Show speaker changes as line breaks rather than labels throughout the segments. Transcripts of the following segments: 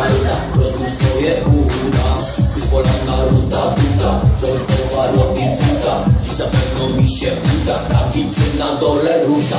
Maruda, rozłóż swoje uda Już Polak Maruda buta Rządowa robi cuda Dziś na pewno mi się uda Sprawdzić czy na dole ruta.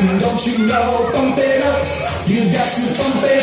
Don't you know? Pump it up. You got to pump it